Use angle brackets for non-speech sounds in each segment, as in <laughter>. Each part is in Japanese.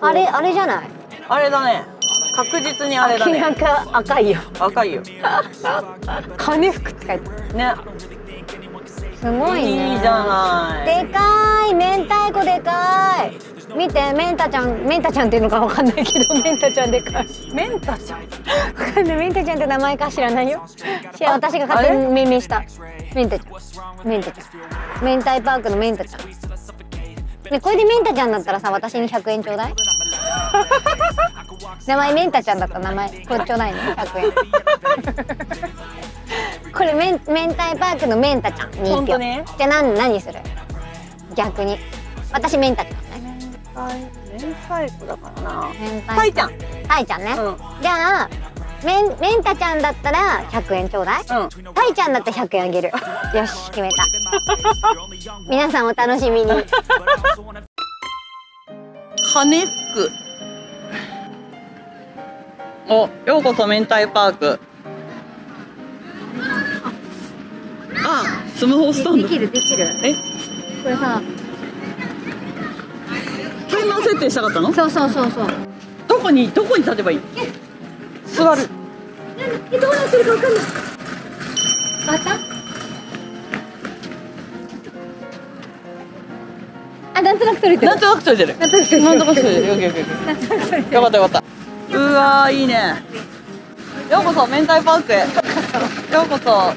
あれあれじゃない？あれだね。確実にあれだね。明らか赤いよ。赤いよ。<laughs> 金服って。書いてね。すごいね。いいじゃない。でかい。明太子でかい。見てメンタちゃんメンタちゃんっていうのかわかんないけどメンタちゃんでかい。メンタじゃんわかんないメンタちゃんって名前か知らないよ。知ら私が勝手に命名した。メンタちゃん。メンタちゃん。明太パークのメンタちゃん。ねこれでメ <laughs> ンタちゃんだったらさ私に100円ちょうだい？名前メンタちゃんだったら名前これちょうだいね。100円。これめん明太パークのメンタちゃん。に1票、ねじゃあ何何する？逆に。私メンタちゃんね。明太子だからな。明太タイちゃん。タイちゃんね、うん。じゃあメンメンタちゃんだったら100円ちょうだい、うん。タイちゃんだったら100円あげる。よし決めた。皆さんお楽しみに。羽服。おようこそ明太パーク。あスマホスタンド。できるできる。え？これさタイマー設定したかったの？そうそうそうそう。どこにどこに立てばいい？座る。えどうなってるかわかんない。また？あなんとなく撮れてる。なんとなく撮れてる。なんとなく撮れてる。なんとなく撮れてる。よよよよよかったよかった。うわーいいね。ようこそ明太パークへ。ようこそ。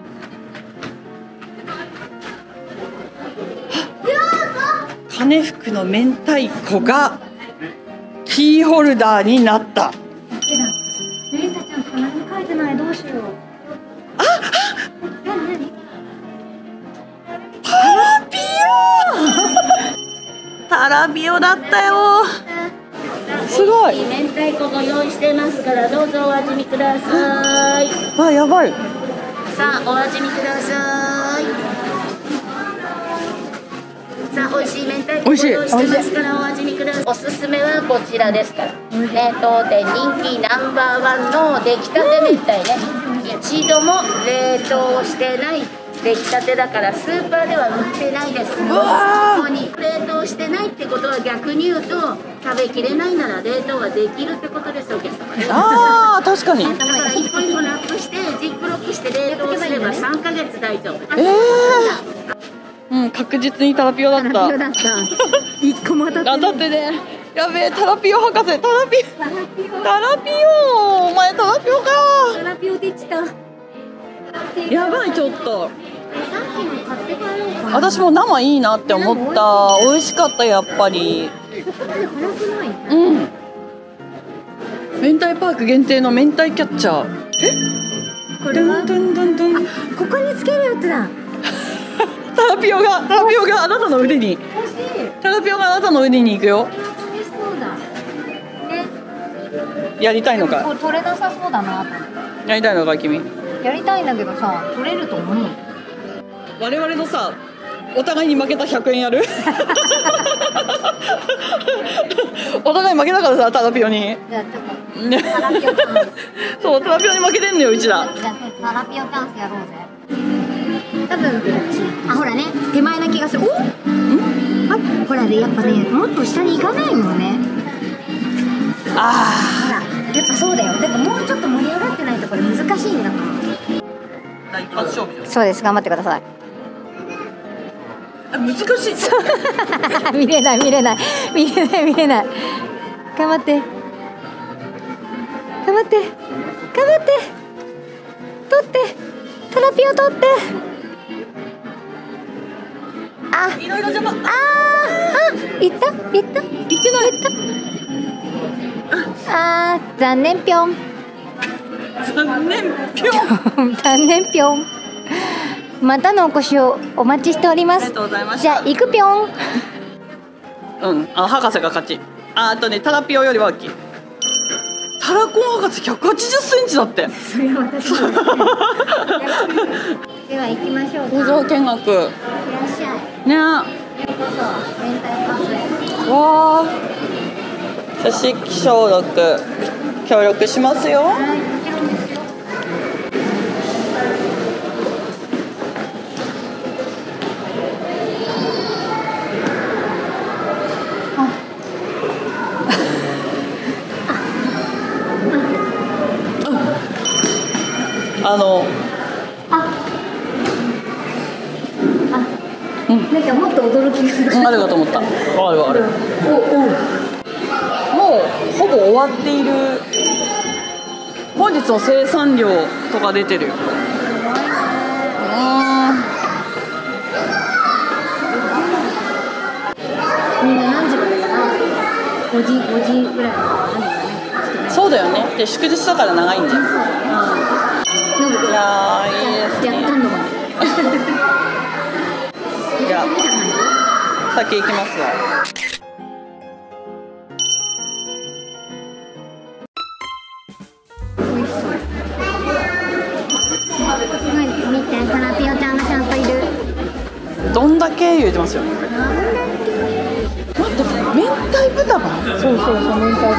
金服の明太子がキーホルダーになったラピオだったよ。すごい。明太子ご用意してますからどうぞお味見くださいあやばいさあお味見くださいさあ美味しい明太子ご美味しい用意してますからお味見くださいおすすめはこちらですから冷凍店人気ナンバーワンの出来たて明太ね一度も冷凍してない出来たてだからスーパーでは売ってないですここに冷凍してないってことは逆に言うと食べきれないなら冷凍ができるってことですお客様。ねあー確かに。だから一個一個ラップしてジップロックして冷凍すれば3ヶ月大丈夫。えー、うん確実にタラピオだった。だった。一個も当た当たってね。やべえタラピオ博士タラピオ。タラピオ。お前タラピオか。タラピオでしたやばいちょっと。私も生いいなって思った。美味しかったやっぱり。うん。明太パーク限定の明太キャッチャー。これは？ドここにつけるやつだ。<laughs> タラピオがタラピオがあなたの腕に。タラピオがあなたの腕に行くよ。やりたいのか取れなさそうだなやりたいのか君？てやりたいんだけどさ取れると思う我々のさお互いに負けた100円やる？<laughs> お互い負けたからさタラピオに。じゃあちょっとね <laughs> タラピオチャンスそうタラピオに負けてんのようちら。じゃあタラピオチャンスやろうぜ。多分あほらね手前な気がする。おあほらでやっぱねもっと下に行かないもんね。あほらやっぱそうだよ。だからもうちょっと盛り上がってないとこれ難しいんだと思うあ一発勝負じそうです。頑張ってください。難しい。見れない見れない。見れない見れない。頑張って。頑張って。頑張って。取って。トラピオ取って。あいろいろ邪魔。あーあいった？いった？いってない。いったあー残念ぴょん。残念ぴょん。<laughs> 残念ぴょん。またのお越しをお待ちしております。ありがとうございました。じゃあ行くぴょん。うん。あ博士が勝ち。ああとねタラピオよりは大きい。タラコン博士1 8 0センチだって。それは私の。<laughs> では行きましょうか。工場見学。いらっしゃい。ね。ようこそ。明太パフェわあ書式消毒協力しますよ、あのああ、うん、なんかもっと驚きが。あるかと思った。あるある。おお。わっている。本日の生産量とか出てる。みんな何時までかな？5時5時ぐらいそうだよね。で祝日だから長いんじゃん。いやーいいですやったんのまで <laughs> じゃあ先行きますわ見てサラピオちゃんがちゃんといるどんだけ言うてますよ待って明太豚まんそうそうそう明太子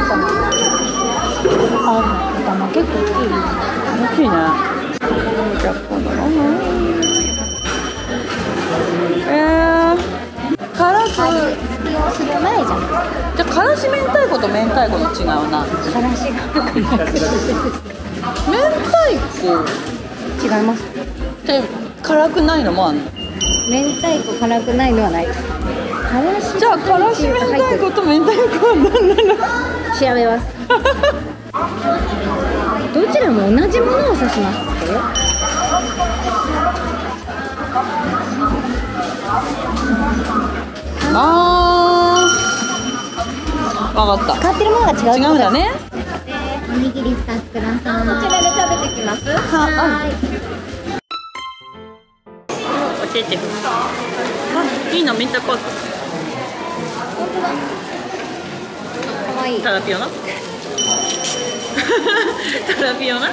あ頭結構大きいね大きいねじゃあ今度なえー、からしはい突きをする前じゃんじゃあからし明太子と明太子の違うなからしが明太子。違います。って辛くないのもあんの？明太子辛くないのはないです。からしじゃあからし明太子と明太子は何なの？調べます。<laughs> どちらも同じものを指します。あー。わかっ使ってるものが違うた違うんだねおにぎり2つください。こちらで食べてきます？はーい。教えてあいいの明太パークかわいいタラピオなタラピオな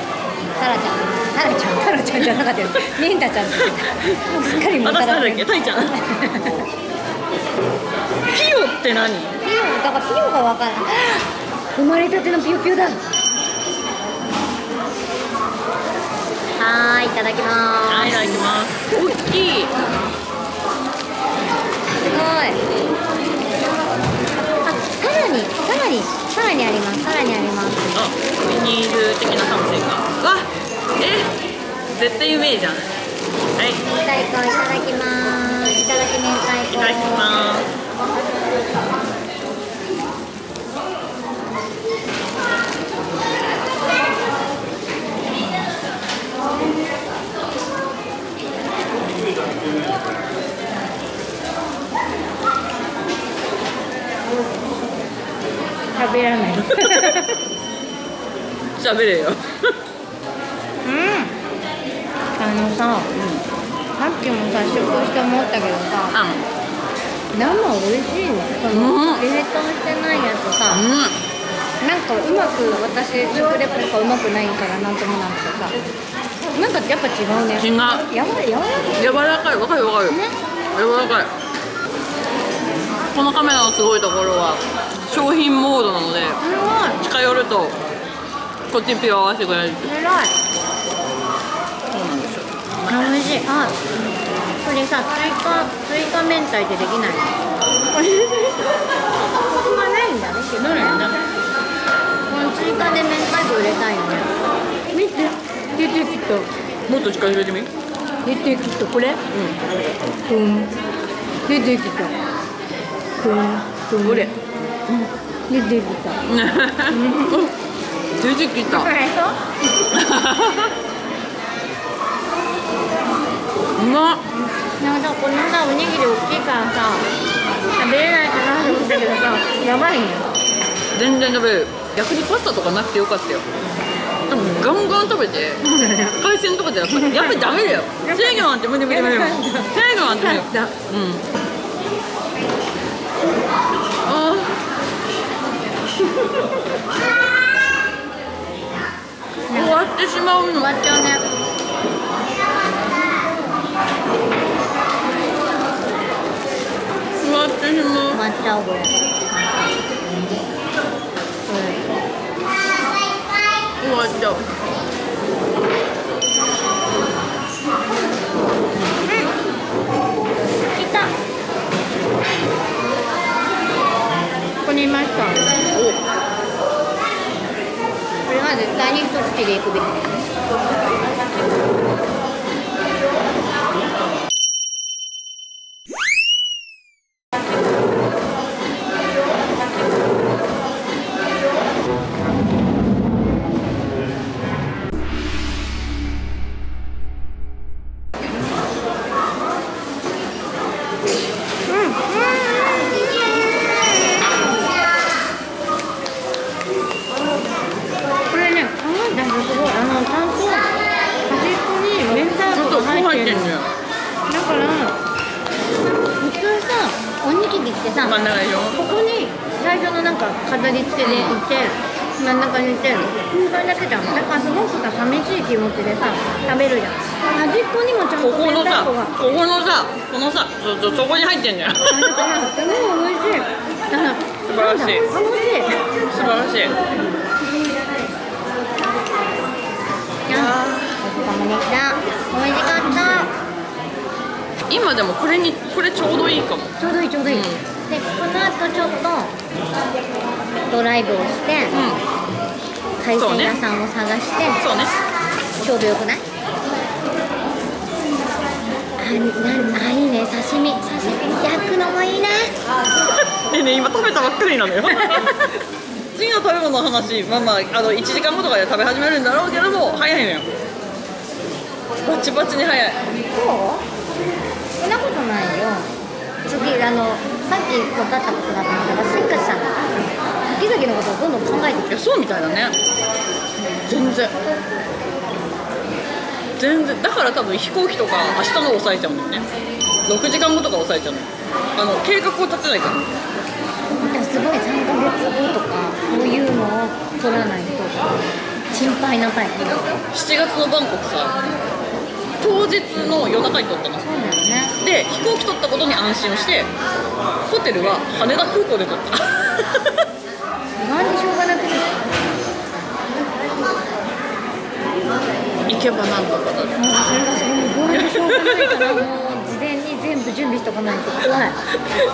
タラちゃん。タラちゃんタラちゃんじゃなかったよ。ミンタちゃん。もうすっかりもうタラ私なんだっけ？タイちゃん。ピオって何？ピオ？だからピオがわからない。生まれたてのピヨピヨだはーいいただきますはいいただきます大きいすごいあさらにさらにさらにありますさらにありますあビニール的な感じがわえ絶対有名じゃんはい明太子いただきますいただき明太子ただきます。食べられない。喋れよ。あのさ、さっきもさ試食して思ったけどさあ生美味しいねその、うん。冷凍してないやつさ、うなんかうまく私食レポとかうまくないからなんともなくてさなんかやっぱ違うね。ん違う。やわやわらかい。柔らかい。わかるわかる。ね。柔らかいこのカメラのすごいところは商品モードなので近寄るとこっちにピュア合わせてくれる。い偉い。そうなんですよあ美味しい。あこれさ追加追加明太ってできないの？こがないんだねけどねこの追加で明太子入れたいよね。見て。出てきた。もっと近づけてみ？出てきた。これ？うん。出てきたう。ん。どれ。出てきた。<laughs> 出てきた。う <laughs> うまっ。なんかさこのさおにぎり大きいからさ食べれないかなと思ったけどさやばいね。全然食べれる。逆にパスタとかなくてよかったよ。でもガンガン食べて。海鮮とかじゃやっぱやっぱりダメだよ。制御なんて無理無理無理制御なんて無理。うんあー終わってしまうの。終わっちゃうね終わってしまう。終わっちゃうこれ。終わっちゃう。ここにいましたこれは絶対に一口でいくべきですおにぎりってさここに最初のなんか飾り付けでいて真ん中にいてそれだけじゃん。だからすごくさ寂しい気持ちでさ食べるじゃん。端っこにもちゃんことこ明のさここのさこのさちょちょそこに入ってんのよあだからすごい美味しい。あ素晴らしい。楽しい。素晴らしい。あお疲れ様でした。美味しかった今でもこれにこれちょうどいいかも。ちょうどいいちょうどいい、うん。でこの後ちょっとドライブをしてうん。海鮮屋さんを探して、そうね。ちょうどよくない？あなんあいいね。刺身刺身焼くのもいいね。<laughs> でね今食べたばっかりなのよ。<laughs> 次の食べ物の話まあまああの1時間後とかで食べ始めるんだろうけども早いのよ。バチバチに早い。そう？ないよ。次あのさっき分かったことだったのがせっかちさんが先々のことをどんどん考えていやそうみたいだね。全然。全然。だから多分飛行機とか明日の抑えちゃうんだよね。6時間後とか抑えちゃうの。あの計画を立てないから。でもすごい3ヶ月後とかそういうのを取らないと。心配なタイプ。そう7月のバンコクさ当日の夜中に撮ったのだよね。で飛行機取ったことに安心をしてホテルは羽田空港で撮った。不安でしょうがなくて行けばなんとかなるもうそれがすごい不安でしょうがないからもう事前に全部準備しとかないと怖い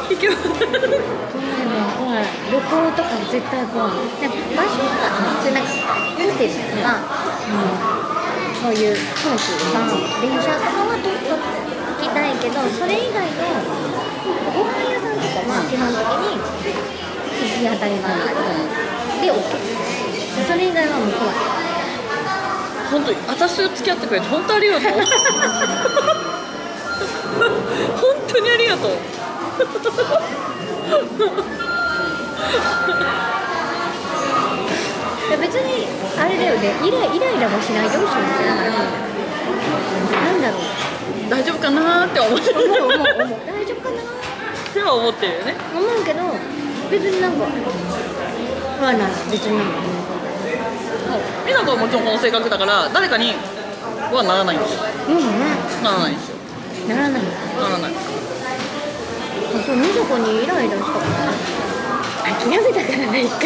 行けば。怖い。わ怖い旅行とか絶対怖いで場所がそういうなんかホテルとか、うん、そういう飛行機とか電車とかは取っときたいけどそれ以外のご飯屋さんとかは基本的に行き当たりがあるで OK それ以外はもう怖い本当に私と付き合ってくれて本当ありがとうイライライラもしないでほしいみたいな。なんだろう。大丈夫かなーって思ってる思う。思う思う大丈夫かなっては思ってるよね。思うけど別になんかまあな別に。美奈子はもちろんこの性格だから誰かにはならないんですよ。うん。ねならないんですよ。ならない。ならない。そうみずこにイライラしたから諦めたからないか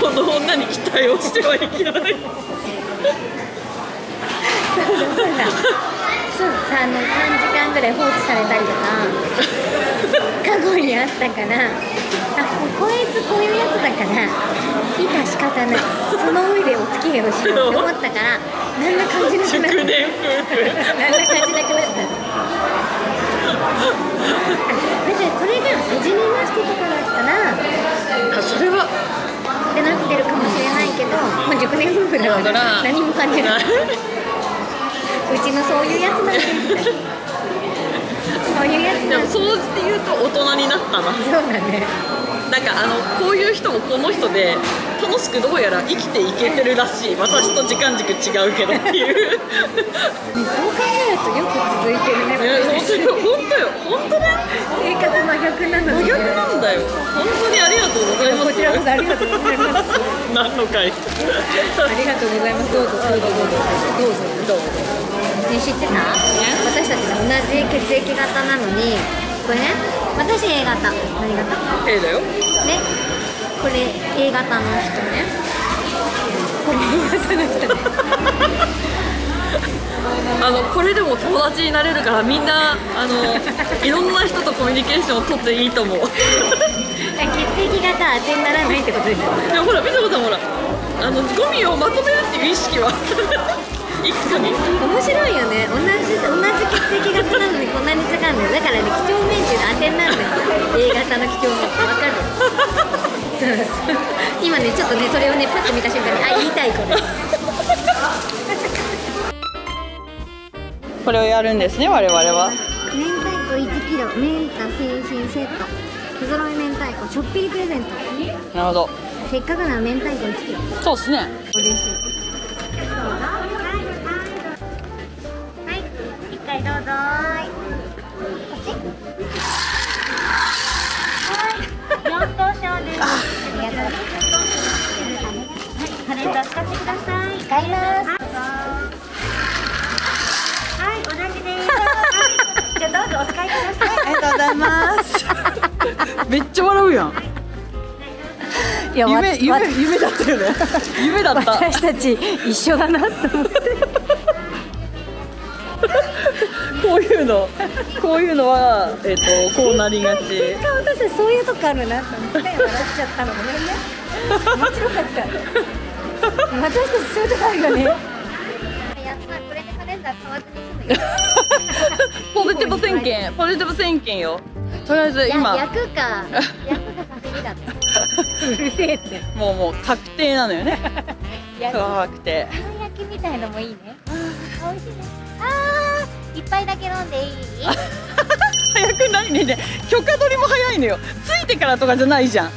この女に期待をしてはいけない。そうだそうだそうさあの3時間ぐらい放置されたりとか過去にあったからあこいつこういうやつだから致し方ない。その上でお付き合いをしようって思ったから何ら感じなくなった。熟年夫婦。何ら感じなくなったあ別にこれが初めましてとかだったらあそれは。ってなってるかもしれないけどもう熟年夫婦だからら何も感じない。<laughs> うちのそういうやつなんですそういうやつでもなんです総じて言うと大人になったな。そうだね。なんかあのこういう人もこの人で楽しくどうやら生きていけてるらしい。私と時間軸違うけどっていう。<laughs> そう考えるとよく本当にありがとうございます。こちらこそありがとうございます。何の回ありがとうございます。どうぞどうぞ。どうぞどうぞ。どうね知ってた？私たち同じ血液型なのに。これ？ね私 A 型。何型？A だよ。ね。これ A 型の人ね。これ A 型の人ね。<laughs> あのこれでも友達になれるからみんなあのいろんな人とコミュニケーションを取っていいと思う血液型当てにならないってことですよほらみずほさんほらあのゴミをまとめるっていう意識は。<laughs> いくつかに？面白いよね。同じ同じ血液型なのにこんなに違うんだよ。だからね几帳面っていうの当てになるんだよ。A 型の几帳面ってわかる？そうそう。今ねちょっとねそれをねパッと見た瞬間にあ言いたいこれ。<laughs> これをやるんですね我々は。明太子1キロメンタ製品セット。不揃い明太子ちょっぴりプレゼント。なるほど。せっかくなら明太子1キロそうですね。嬉しい。はい。一回はい。四等賞です。ありがとうはい。カレンダー使ってください。使い。ますはい。同じですはい。じゃあどうぞお使い。ください。ありがとうござい。ます <laughs> めっちゃ笑うやん。いや夢夢夢だったよね。<laughs> 夢だった。私たち一緒だなと思って。<laughs> こういうの。こういうのはえっ、とこうなりがち。私たちそういうとこあるなと思って笑っちゃったのごめんね。面白かった。私たちそういうとこあるよね。やったこれでカレンダー買わずに済むよ。ポジティブ宣言ポジティブ宣言よとりあえず今。焼くか。焼くかさせりだった。<laughs> うるせえって。もうもう確定なのよね。<laughs> 確定。た焼きみたいのもいいね。あ美味しいね。あー一杯だけ飲んでいい？<laughs> 早くないね。えねえ許可取りも早いのよ。ついてからとかじゃないじゃん